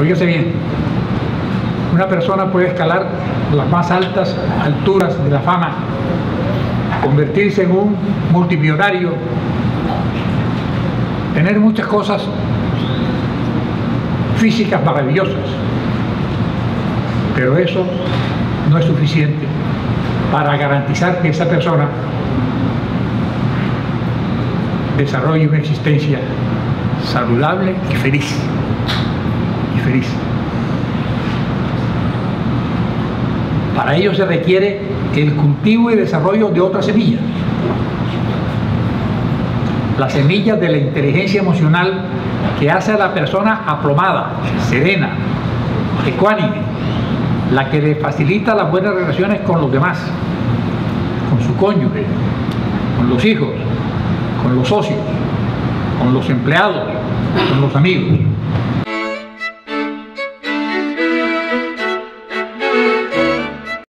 Oígase bien, una persona puede escalar las más altas alturas de la fama, convertirse en un multimillonario, tener muchas cosas físicas maravillosas, pero eso no es suficiente para garantizar que esa persona desarrolle una existencia saludable y feliz. Feliz. Para ello se requiere el cultivo y desarrollo de otra semilla. La semilla de la inteligencia emocional que hace a la persona aplomada, serena, ecuánime, la que le facilita las buenas relaciones con los demás, con su cónyuge, con los hijos, con los socios, con los empleados, con los amigos.